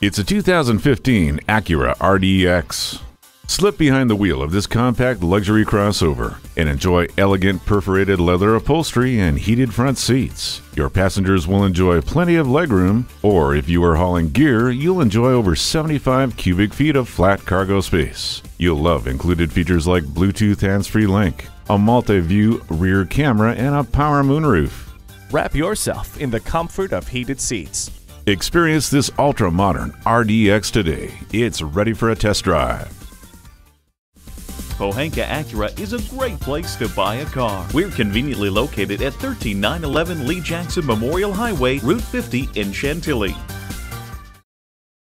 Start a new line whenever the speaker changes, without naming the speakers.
It's a 2015 Acura RDX. Slip behind the wheel of this compact luxury crossover and enjoy elegant perforated leather upholstery and heated front seats. Your passengers will enjoy plenty of legroom, or if you are hauling gear, you'll enjoy over 75 cubic feet of flat cargo space. You'll love included features like Bluetooth hands free link, a multi view rear camera, and a power moonroof.
Wrap yourself in the comfort of heated seats.
Experience this ultra modern RDX today. It's ready for a test drive.
Pohanka Acura is a great place to buy a car. We're conveniently located at 13911 Lee Jackson Memorial Highway, Route 50 in Chantilly.